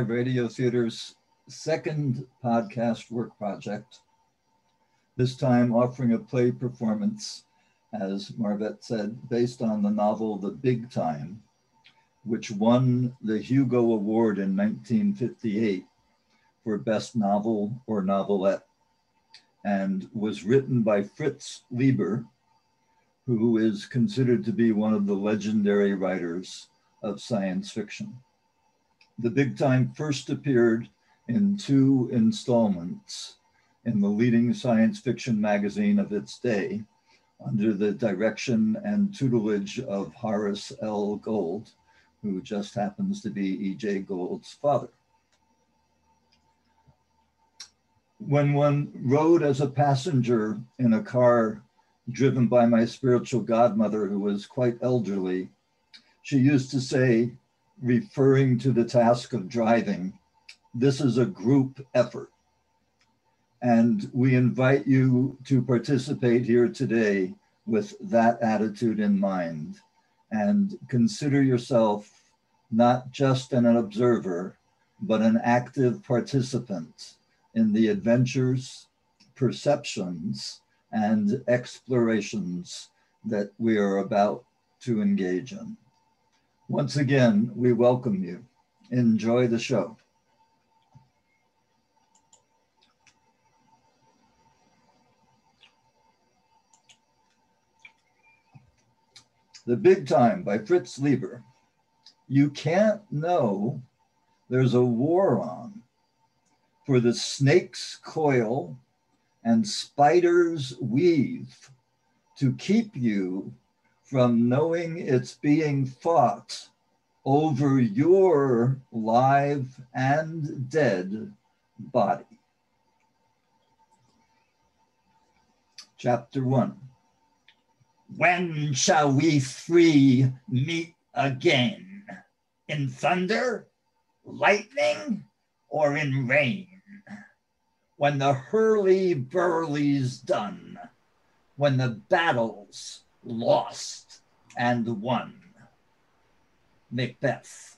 Radio Theater's second podcast work project, this time offering a play performance, as Marvette said, based on the novel The Big Time, which won the Hugo Award in 1958 for Best Novel or Novelette, and was written by Fritz Leiber, who is considered to be one of the legendary writers of science fiction. The Big Time first appeared in two installments in the leading science fiction magazine of its day under the direction and tutelage of Horace L. Gold, who just happens to be E.J. Gold's father. When one rode as a passenger in a car driven by my spiritual godmother, who was quite elderly, she used to say, referring to the task of driving, this is a group effort. And we invite you to participate here today with that attitude in mind and consider yourself not just an observer, but an active participant in the adventures, perceptions, and explorations that we are about to engage in. Once again, we welcome you. Enjoy the show. The Big Time by Fritz Leiber. You can't know there's a war on for the snake's coil and spider's weave to keep you from knowing it's being fought over your live and dead body. Chapter 1 When shall we three meet again? In thunder, lightning, or in rain? When the hurly burly's done, when the battle's lost and won. Macbeth.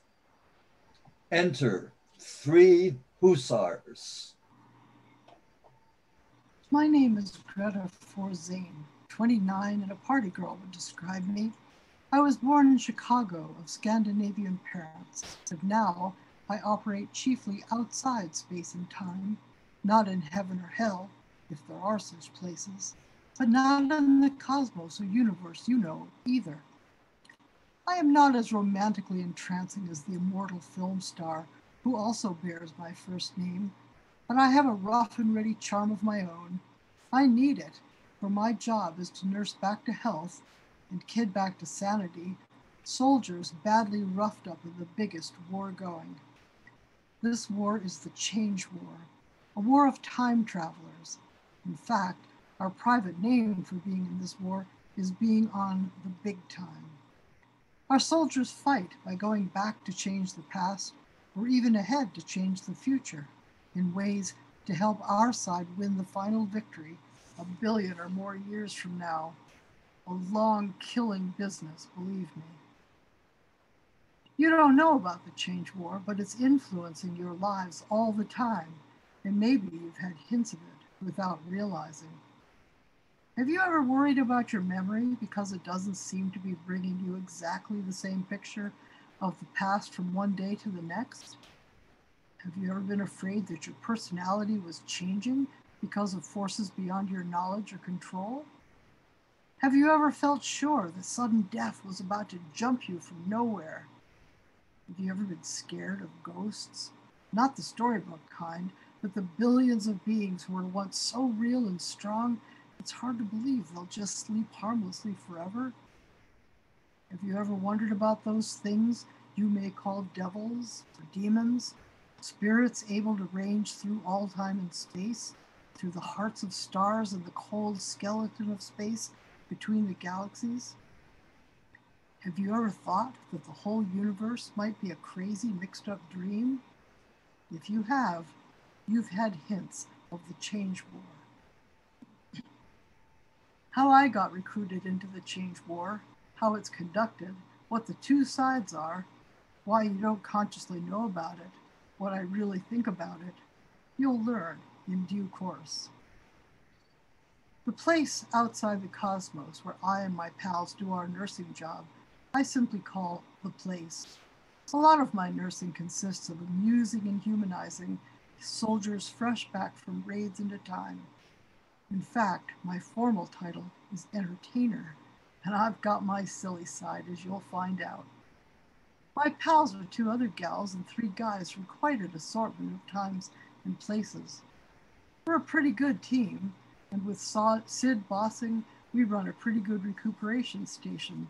Enter three hussars. My name is Greta Forzane, 29 and a party girl would describe me. I was born in Chicago of Scandinavian parents, but now I operate chiefly outside space and time, not in heaven or hell, if there are such places but not in the cosmos or universe you know either. I am not as romantically entrancing as the immortal film star who also bears my first name, but I have a rough and ready charm of my own. I need it, for my job is to nurse back to health and kid back to sanity soldiers badly roughed up in the biggest war going. This war is the change war, a war of time travelers. In fact, our private name for being in this war is being on the big time. Our soldiers fight by going back to change the past or even ahead to change the future in ways to help our side win the final victory a billion or more years from now. A long killing business, believe me. You don't know about the change war, but it's influencing your lives all the time, and maybe you've had hints of it without realizing. Have you ever worried about your memory because it doesn't seem to be bringing you exactly the same picture of the past from one day to the next? Have you ever been afraid that your personality was changing because of forces beyond your knowledge or control? Have you ever felt sure that sudden death was about to jump you from nowhere? Have you ever been scared of ghosts? Not the storybook kind, but the billions of beings who were once so real and strong it's hard to believe they'll just sleep harmlessly forever. Have you ever wondered about those things you may call devils or demons? Spirits able to range through all time and space, through the hearts of stars and the cold skeleton of space between the galaxies? Have you ever thought that the whole universe might be a crazy, mixed up dream? If you have, you've had hints of the change war how I got recruited into the change war, how it's conducted, what the two sides are, why you don't consciously know about it, what I really think about it, you'll learn in due course. The place outside the cosmos where I and my pals do our nursing job, I simply call the place. A lot of my nursing consists of amusing and humanizing soldiers fresh back from raids into time. In fact, my formal title is entertainer, and I've got my silly side, as you'll find out. My pals are two other gals and three guys from quite an assortment of times and places. We're a pretty good team, and with Sid bossing, we run a pretty good recuperation station.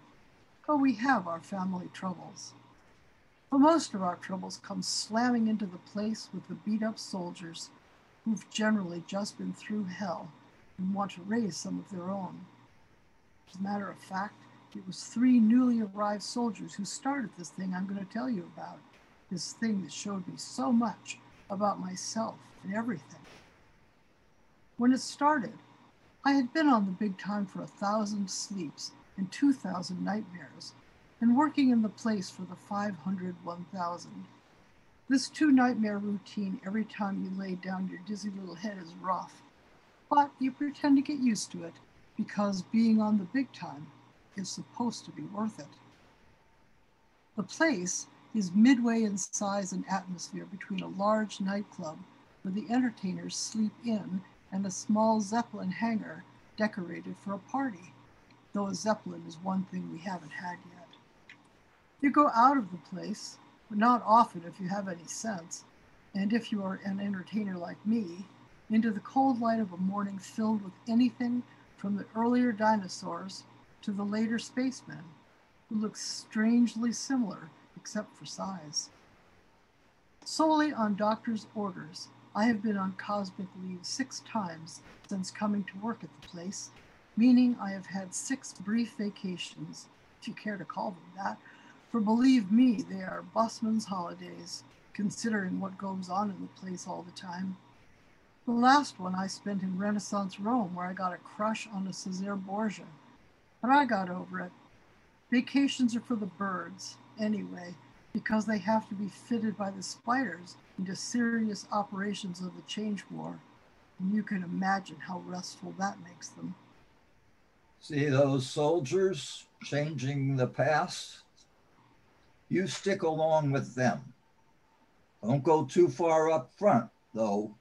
But we have our family troubles. But most of our troubles come slamming into the place with the beat up soldiers who've generally just been through hell and want to raise some of their own. As a matter of fact, it was three newly arrived soldiers who started this thing I'm going to tell you about. This thing that showed me so much about myself and everything. When it started, I had been on the big time for a thousand sleeps and 2,000 nightmares, and working in the place for the 500 1,000. This two nightmare routine every time you lay down your dizzy little head is rough, but you pretend to get used to it because being on the big time is supposed to be worth it. The place is midway in size and atmosphere between a large nightclub where the entertainers sleep in and a small Zeppelin hangar decorated for a party, though a Zeppelin is one thing we haven't had yet. You go out of the place, but not often if you have any sense, and if you are an entertainer like me, into the cold light of a morning filled with anything from the earlier dinosaurs to the later spacemen, who look strangely similar except for size. Solely on doctor's orders, I have been on cosmic leave six times since coming to work at the place, meaning I have had six brief vacations, if you care to call them that, for believe me, they are busman's holidays, considering what goes on in the place all the time. The last one I spent in Renaissance Rome, where I got a crush on a Cesare Borgia. But I got over it. Vacations are for the birds, anyway, because they have to be fitted by the spiders into serious operations of the Change War. And you can imagine how restful that makes them. See those soldiers changing the past? You stick along with them. Don't go too far up front, though,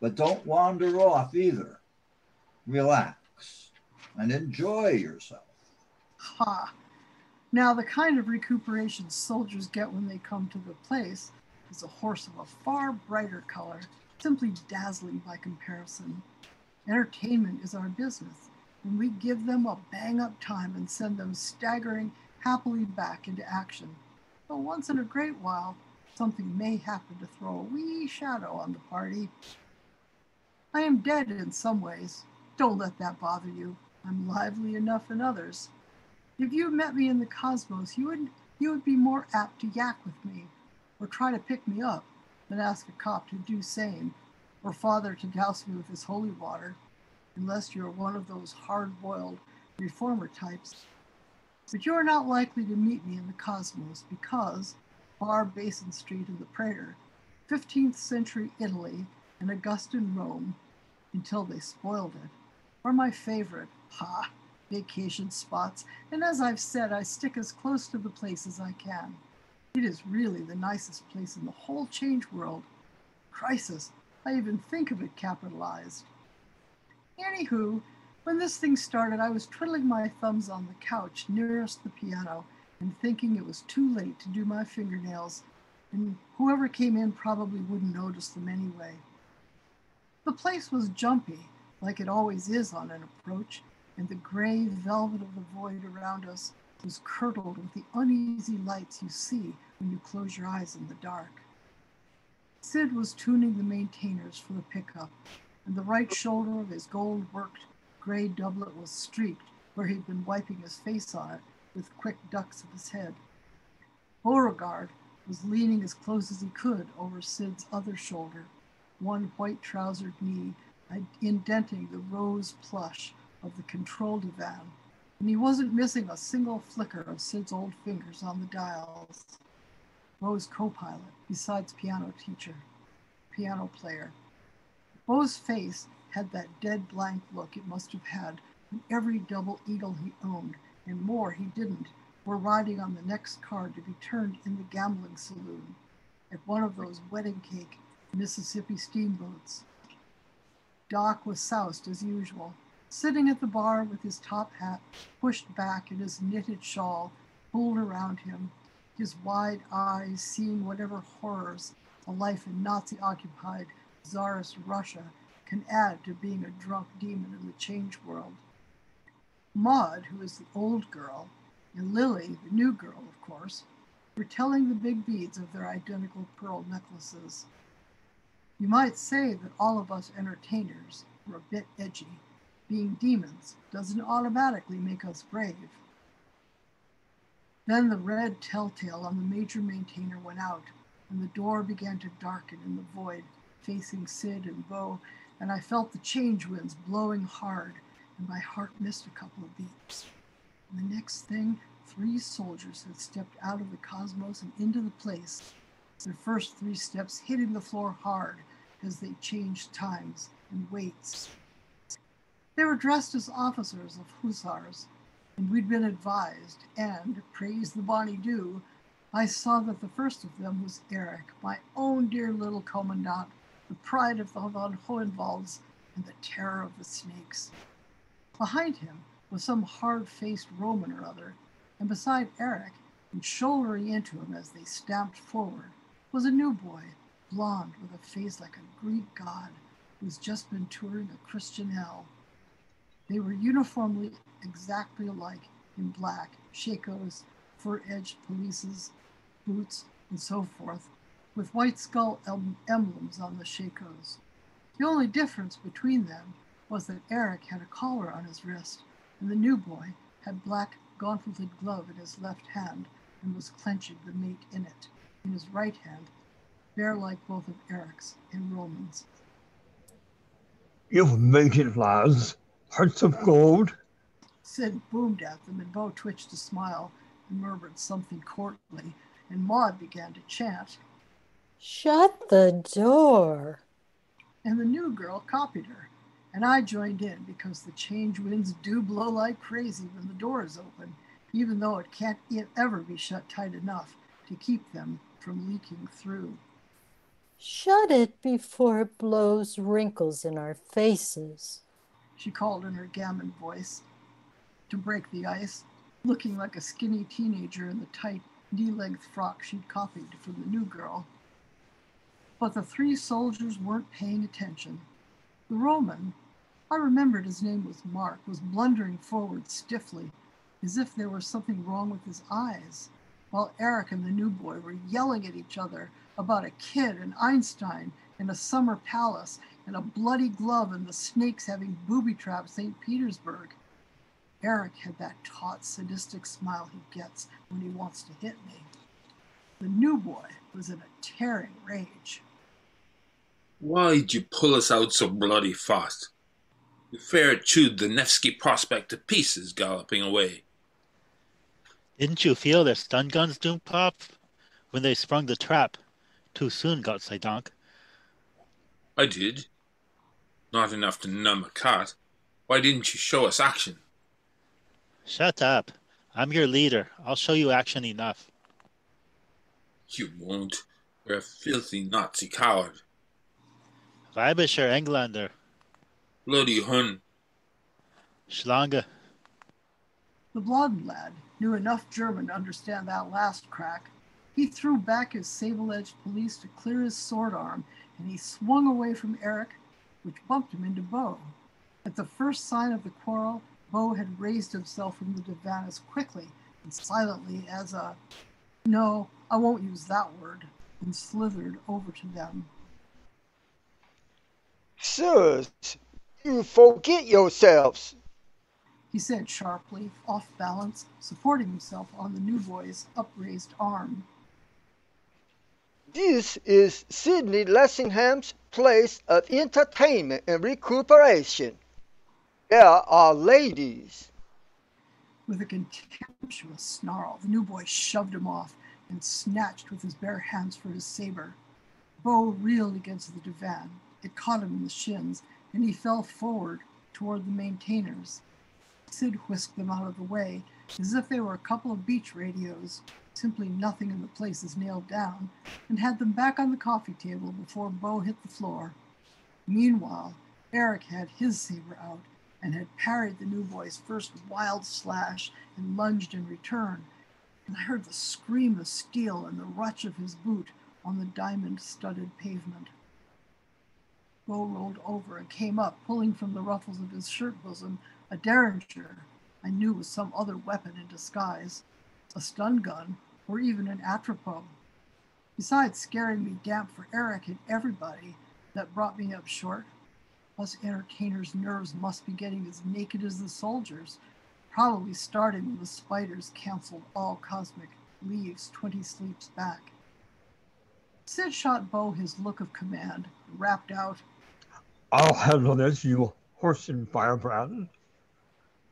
but don't wander off either. Relax and enjoy yourself. Ha! Now, the kind of recuperation soldiers get when they come to the place is a horse of a far brighter color, simply dazzling by comparison. Entertainment is our business, and we give them a bang up time and send them staggering happily back into action. But once in a great while, something may happen to throw a wee shadow on the party. I am dead in some ways. Don't let that bother you. I'm lively enough in others. If you met me in the cosmos, you would you would be more apt to yak with me, or try to pick me up, than ask a cop to do same, or father to douse me with his holy water, unless you're one of those hard-boiled reformer types. But you are not likely to meet me in the cosmos because Bar Basin Street in the Prater, 15th century Italy, and Augustan Rome, until they spoiled it, are my favorite. Ha! vacation spots, and as I've said, I stick as close to the place as I can. It is really the nicest place in the whole change world. Crisis, I even think of it capitalized. Anywho, when this thing started, I was twiddling my thumbs on the couch nearest the piano and thinking it was too late to do my fingernails, and whoever came in probably wouldn't notice them anyway. The place was jumpy, like it always is on an approach, and the gray velvet of the void around us was curdled with the uneasy lights you see when you close your eyes in the dark. Sid was tuning the maintainers for the pickup, and the right shoulder of his gold worked gray doublet was streaked where he'd been wiping his face on it with quick ducks of his head. Beauregard was leaning as close as he could over Sid's other shoulder, one white trousered knee indenting the rose plush of the control divan, and he wasn't missing a single flicker of Sid's old fingers on the dials. Beau's co-pilot, besides piano teacher, piano player. Beau's face had that dead blank look it must have had when every double eagle he owned, and more he didn't, were riding on the next car to be turned in the gambling saloon at one of those wedding cake Mississippi steamboats. Doc was soused as usual, sitting at the bar with his top hat pushed back and his knitted shawl pulled around him, his wide eyes seeing whatever horrors a life in Nazi occupied Tsarist Russia can add to being a drunk demon in the change world. Maud, who is the old girl, and Lily, the new girl, of course, were telling the big beads of their identical pearl necklaces. You might say that all of us entertainers were a bit edgy. Being demons doesn't automatically make us brave. Then the red telltale on the major maintainer went out, and the door began to darken in the void facing Sid and Bo, and I felt the change winds blowing hard, and my heart missed a couple of beats. And the next thing, three soldiers had stepped out of the cosmos and into the place, their first three steps hitting the floor hard as they changed times and weights. They were dressed as officers of hussars, and we'd been advised, and, praise the Bonnie Dew, I saw that the first of them was Eric, my own dear little commandant, the pride of the von Hohenwalds and the terror of the snakes. Behind him was some hard faced Roman or other, and beside Eric, and shouldering into him as they stamped forward, was a new boy, blond with a face like a Greek god who's just been touring a Christian hell. They were uniformly exactly alike in black, shakos, fur edged pelisses, boots, and so forth, with white skull emblems on the shakos. The only difference between them was that Eric had a collar on his wrist, and the new boy had black gauntleted glove in his left hand and was clenching the meat in it, in his right hand, bare like both of Eric's and Roman's. You've made it, lads. Hearts of gold. Sid boomed at them, and Beau twitched a smile and murmured something courtly, and Maud began to chant. Shut the door. And the new girl copied her, and I joined in because the change winds do blow like crazy when the door is open, even though it can't ever be shut tight enough to keep them from leaking through. Shut it before it blows wrinkles in our faces, she called in her gammon voice to break the ice, looking like a skinny teenager in the tight knee length frock she'd copied from the new girl. But the three soldiers weren't paying attention. The Roman, I remembered his name was Mark, was blundering forward stiffly, as if there was something wrong with his eyes, while Eric and the new boy were yelling at each other about a kid and Einstein and a summer palace and a bloody glove and the snakes having booby trapped St. Petersburg. Eric had that taut, sadistic smile he gets when he wants to hit me. The new boy was in a tearing rage. Why'd you pull us out so bloody fast? We fair chewed the Nevsky Prospect to pieces galloping away. Didn't you feel their stun guns do pop when they sprung the trap? Too soon, Gott sei Dank. I did. Not enough to numb a cat. Why didn't you show us action? Shut up. I'm your leader. I'll show you action enough. You won't. You're a filthy Nazi coward. Weibischer Engländer. Bloody Hun. Schlange. The blond lad knew enough German to understand that last crack. He threw back his sable edged pelisse to clear his sword arm, and he swung away from Eric, which bumped him into Beau. At the first sign of the quarrel, Beau had raised himself from the divan as quickly and silently as a no, I won't use that word, and slithered over to them. Sirs, you forget yourselves, he said sharply, off balance, supporting himself on the new boy's upraised arm. This is Sidney Lessingham's place of entertainment and recuperation. There are ladies. With a contemptuous snarl, the new boy shoved him off, and snatched with his bare hands for his saber. Beau reeled against the divan. It caught him in the shins, and he fell forward toward the maintainers. Sid whisked them out of the way, as if they were a couple of beach radios, simply nothing in the place is nailed down, and had them back on the coffee table before Beau hit the floor. Meanwhile, Eric had his saber out and had parried the new boy's first wild slash and lunged in return, and I heard the scream of steel and the rutch of his boot on the diamond studded pavement. Beau rolled over and came up, pulling from the ruffles of his shirt bosom a derringer I knew was some other weapon in disguise, a stun gun, or even an atropos. Besides scaring me damp for Eric and everybody, that brought me up short. Us entertainers' nerves must be getting as naked as the soldiers, probably starting when the spiders canceled all cosmic leaves 20 sleeps back. Sid shot Beau his look of command, rapped out, I'll handle this, you horse and firebrand.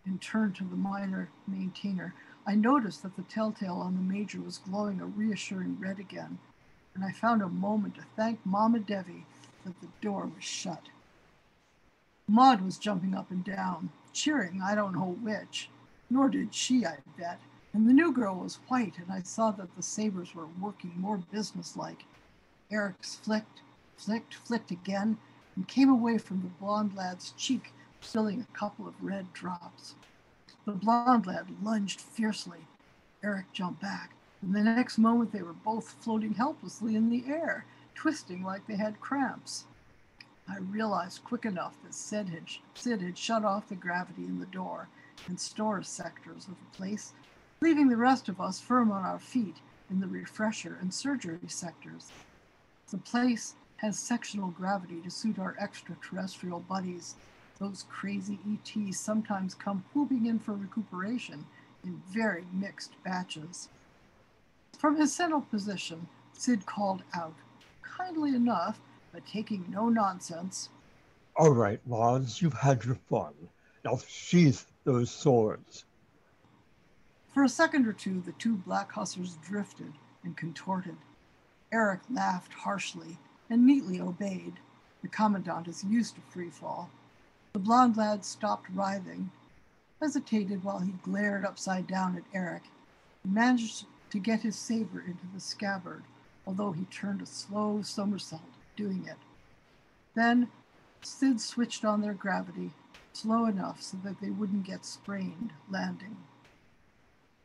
And turned to the minor maintainer. I noticed that the telltale on the major was glowing a reassuring red again, and I found a moment to thank Mama Devi that the door was shut. Maud was jumping up and down, cheering I don't know which, nor did she, I bet. And the new girl was white, and I saw that the sabers were working more businesslike. Eric's flicked, flicked, flicked again, and came away from the blond lad's cheek, spilling a couple of red drops. The blond lad lunged fiercely. Eric jumped back, and the next moment they were both floating helplessly in the air, twisting like they had cramps. I realized quick enough that Sid had, Sid had shut off the gravity in the door and store sectors of the place, leaving the rest of us firm on our feet in the refresher and surgery sectors. The place has sectional gravity to suit our extraterrestrial buddies. Those crazy ETs sometimes come whooping in for recuperation in very mixed batches. From his central position, Sid called out, kindly enough, but taking no nonsense. All right, lads, you've had your fun. Now sheath those swords. For a second or two, the two black hussars drifted and contorted. Eric laughed harshly and neatly obeyed. The commandant is used to free fall. The blond lad stopped writhing, hesitated while he glared upside down at Eric, and managed to get his saber into the scabbard, although he turned a slow somersault doing it. Then Sid switched on their gravity, slow enough so that they wouldn't get sprained landing.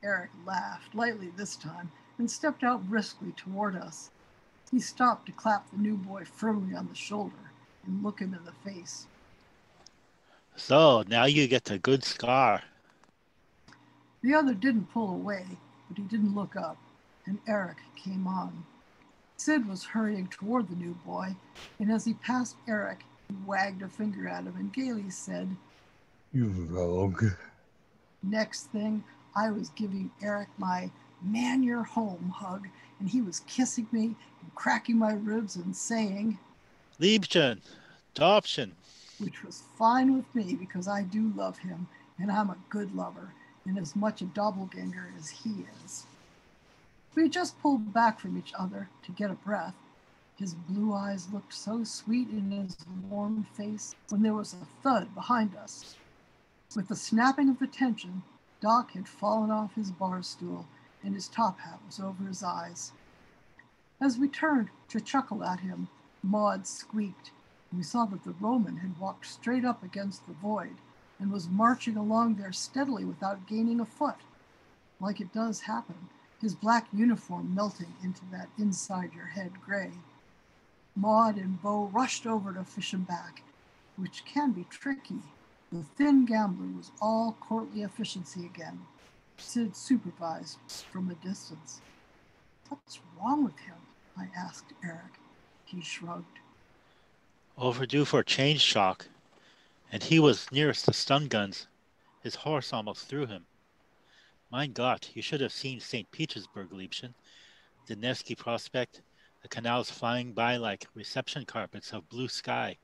Eric laughed, lightly this time, and stepped out briskly toward us. He stopped to clap the new boy firmly on the shoulder and look him in the face. So now you get a good scar. The other didn't pull away, but he didn't look up, and Eric came on. Sid was hurrying toward the new boy, and as he passed Eric, he wagged a finger at him and gaily said, You rogue. Next thing, I was giving Eric my man you're home hug, and he was kissing me and cracking my ribs and saying, Liebchen, Adoption. Which was fine with me because I do love him and I'm a good lover and as much a doppelganger as he is. We just pulled back from each other to get a breath. His blue eyes looked so sweet in his warm face when there was a thud behind us. With the snapping of the tension, Doc had fallen off his bar stool and his top hat was over his eyes. As we turned to chuckle at him, Maud squeaked, we saw that the Roman had walked straight up against the void and was marching along there steadily without gaining a foot. Like it does happen, his black uniform melting into that inside your head gray. Maud and Beau rushed over to fish him back, which can be tricky. The thin gambler was all courtly efficiency again. Sid supervised from a distance. What's wrong with him? I asked Eric. He shrugged. Overdue for a change shock. And he was nearest the stun guns. His horse almost threw him. Mein Gott, you should have seen St. Petersburg, Liebchen. The Nevsky Prospect, the canals flying by like reception carpets of blue sky.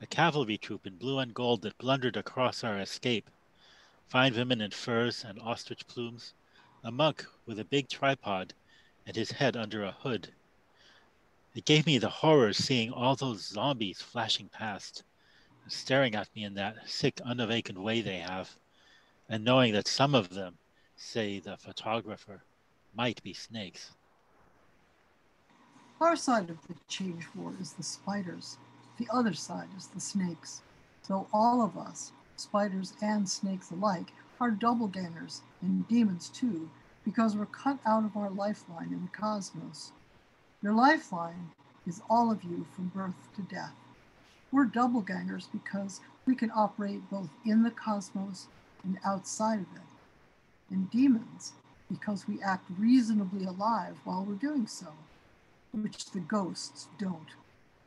A cavalry troop in blue and gold that blundered across our escape. Fine women in furs and ostrich plumes. A monk with a big tripod and his head under a hood. It gave me the horror seeing all those zombies flashing past, staring at me in that sick, unawakened way they have, and knowing that some of them, say the photographer, might be snakes. Our side of the change war is the spiders. The other side is the snakes. So all of us, spiders and snakes alike, are doppelgangers and demons too, because we're cut out of our lifeline in the cosmos. Your lifeline is all of you from birth to death. We're doppelgangers because we can operate both in the cosmos and outside of it. And demons because we act reasonably alive while we're doing so, which the ghosts don't.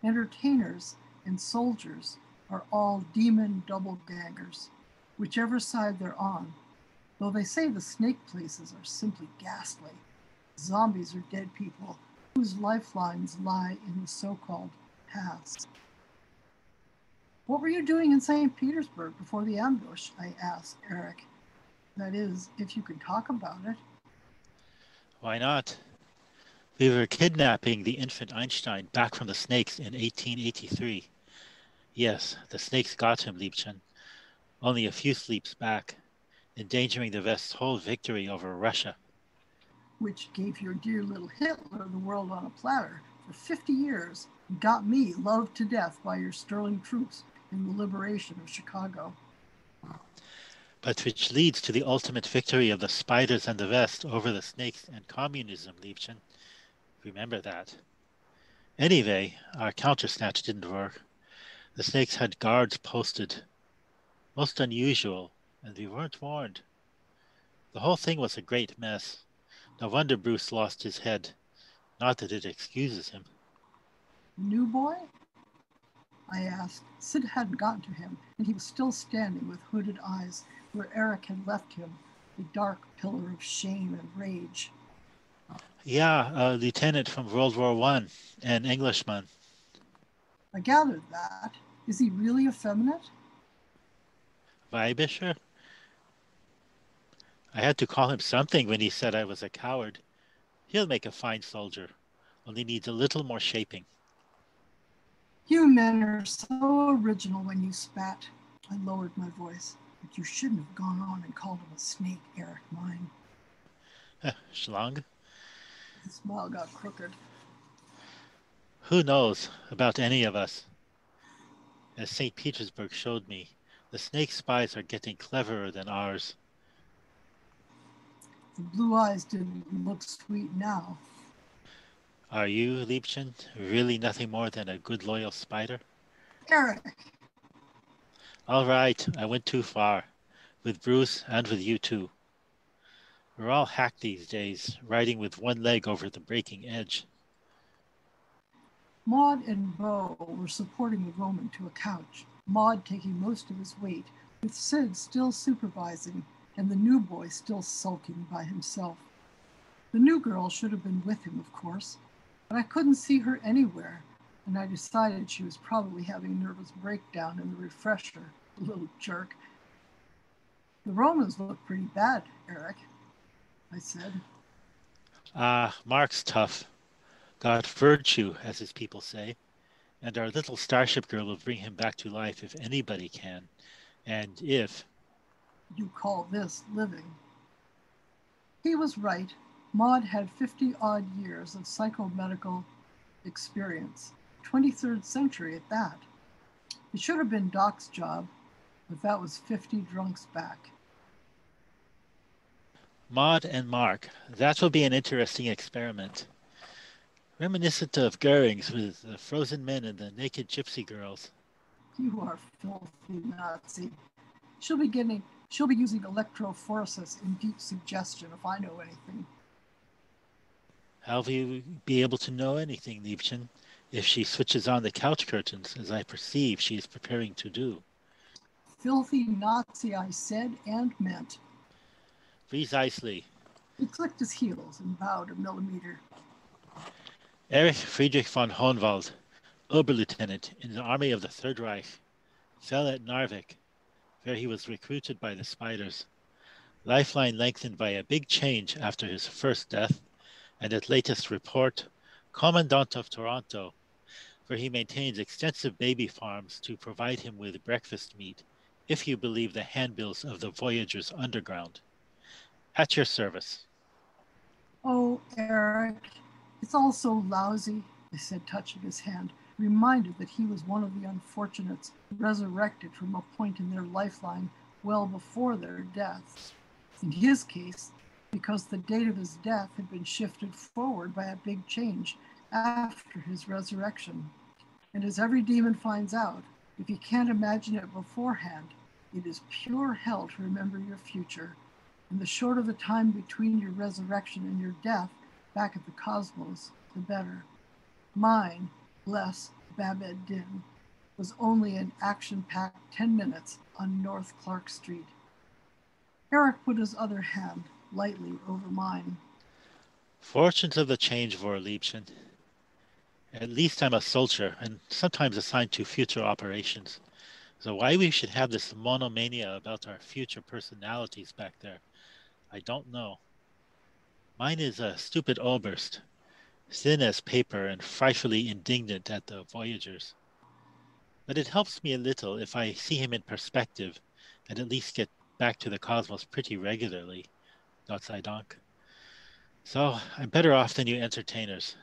Entertainers and soldiers are all demon doppelgangers, whichever side they're on, though they say the snake places are simply ghastly. Zombies are dead people whose lifelines lie in the so called past. What were you doing in St. Petersburg before the ambush? I asked Eric. That is, if you could talk about it. Why not? We were kidnapping the infant Einstein back from the snakes in 1883. Yes, the snakes got him, Liebchen. Only a few sleeps back, endangering the West's whole victory over Russia. Which gave your dear little Hitler the world on a platter for 50 years and got me loved to death by your sterling troops in the liberation of Chicago. But which leads to the ultimate victory of the spiders and the West over the snakes and communism, Liebchen. Remember that. Anyway, our counter snatch didn't work. The snakes had guards posted. Most unusual, and we weren't warned. The whole thing was a great mess. No wonder Bruce lost his head. Not that it excuses him. New boy? I asked. Sid hadn't gotten to him, and he was still standing with hooded eyes where Eric had left him, a dark pillar of shame and rage. Yeah, a lieutenant from World War One, an Englishman. I gathered that. Is he really effeminate? Weibischer? I had to call him something when he said I was a coward. He'll make a fine soldier, only needs a little more shaping. You men are so original when you spat. I lowered my voice. But you shouldn't have gone on and called him a snake, Eric mine. Schlang? His smile got crooked. Who knows about any of us? As St. Petersburg showed me, the snake spies are getting cleverer than ours. The blue eyes didn't look sweet now. Are you, Liebchen, really nothing more than a good loyal spider? Eric! All right, I went too far. With Bruce and with you too. We're all hacked these days, riding with one leg over the breaking edge. Maud and Beau were supporting the Roman to a couch, Maud taking most of his weight, with Sid still supervising and the new boy still sulking by himself. The new girl should have been with him, of course, but I couldn't see her anywhere, and I decided she was probably having a nervous breakdown in the refresher, little jerk. The Romans look pretty bad, Eric, I said. Ah, Mark's tough. Got virtue, as his people say. And our little starship girl will bring him back to life if anybody can. And if. You call this living. He was right. Maud had 50 odd years of psychomedical experience, 23rd century at that. It should have been Doc's job, but that was 50 drunks back. Maud and Mark, that will be an interesting experiment. Reminiscent of Goering's with the frozen men and the naked gypsy girls. You are filthy Nazi. She'll be getting she'll be using electrophoresis and deep suggestion if I know anything. How will you be able to know anything, Liebchen, if she switches on the couch curtains, as I perceive she is preparing to do? Filthy Nazi, I said and meant. Precisely. He clicked his heels and bowed a millimeter. Erich Friedrich von Hohenwald, Oberlieutenant in the army of the Third Reich, fell at Narvik, where he was recruited by the Spiders. Lifeline lengthened by a big change after his first death, and at latest report, Commandant of Toronto, where he maintains extensive baby farms to provide him with breakfast meat, if you believe the handbills of the Voyagers Underground. At your service. Oh, Eric, it's all so lousy, I said, touching his hand, reminded that he was one of the unfortunates resurrected from a point in their lifeline well before their deaths. In his case, because the date of his death had been shifted forward by a big change after his resurrection. And as every demon finds out, if you can't imagine it beforehand, it is pure hell to remember your future. And the shorter the time between your resurrection and your death back at the cosmos, the better. Mine, bless Babed Din, was only an action packed 10 minutes on North Clark Street. Eric put his other hand lightly over mine. Fortunes of the change, Vorliebchen. At least I'm a soldier and sometimes assigned to future operations. So why we should have this monomania about our future personalities back there, I don't know. Mine is a stupid Oberst, thin as paper and frightfully indignant at the Voyagers. But it helps me a little if I see him in perspective and at least get back to the cosmos pretty regularly, sei Dank. So I'm better off than you entertainers.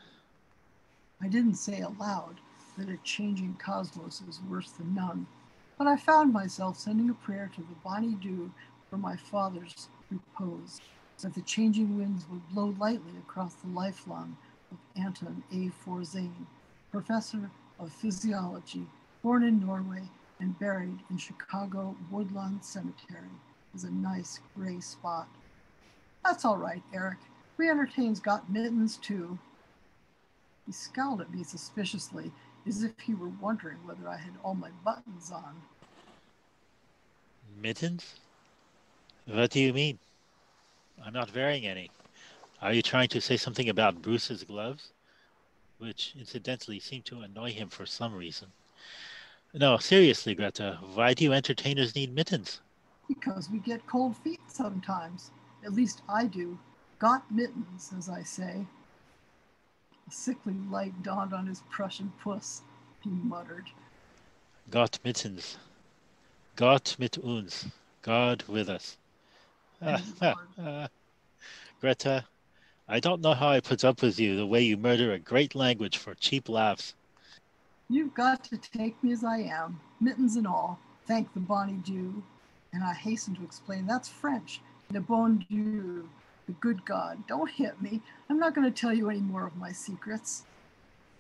I didn't say aloud that a changing cosmos is worse than none, but I found myself sending a prayer to the Bonnie Dew for my father's repose, that the changing winds would blow lightly across the lifelong Anton A. Forzane, professor of physiology, born in Norway and buried in Chicago Woodlawn Cemetery, is a nice gray spot. That's all right, Eric. We entertains got mittens too, he scowled at me suspiciously, as if he were wondering whether I had all my buttons on. Mittens? What do you mean? I'm not wearing any. Are you trying to say something about Bruce's gloves? Which, incidentally, seem to annoy him for some reason. No, seriously, Greta, why do you entertainers need mittens? Because we get cold feet sometimes. At least I do. Got mittens, as I say. A sickly light dawned on his Prussian puss. He muttered. Got mittens. Gott mit uns. God with us. Greta, I don't know how I put up with you the way you murder a great language for cheap laughs. You've got to take me as I am, mittens and all. Thank the Bonnie Dew. And I hasten to explain that's French. Le bon Dieu, the good God, don't hit me. I'm not going to tell you any more of my secrets.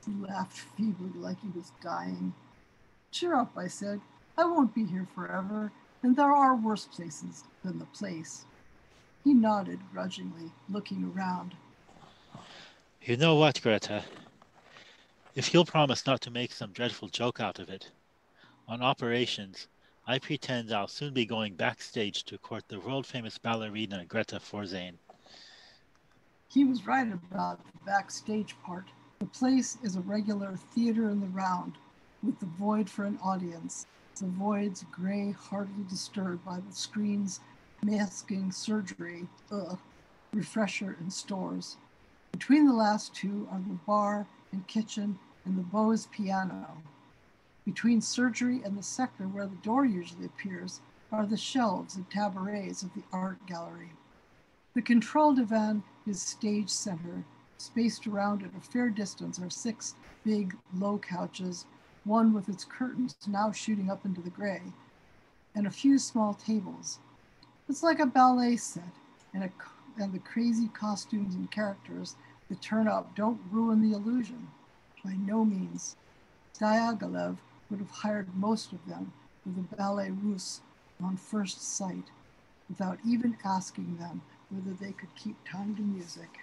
He laughed feebly like he was dying. Cheer up, I said. I won't be here forever, and there are worse places than the place. He nodded grudgingly, looking around. You know what, Greta? If you'll promise not to make some dreadful joke out of it, on operations, I pretend I'll soon be going backstage to court the world famous ballerina Greta Forzane. He was right about the backstage part. The place is a regular theater in the round, with the void for an audience. The void's gray, hardly disturbed by the screens masking surgery, ugh, refresher, and stores. Between the last two are the bar and kitchen and the Bose piano. Between surgery and the sector where the door usually appears are the shelves and tabourets of the art gallery. The control divan is stage center. Spaced around at a fair distance are six big, low couches, one with its curtains now shooting up into the gray, and a few small tables. It's like a ballet set, and, a, and the crazy costumes and characters that turn up don't ruin the illusion. By no means. Diaghilev would have hired most of them for the ballet russe on first sight, without even asking them whether they could keep time to music.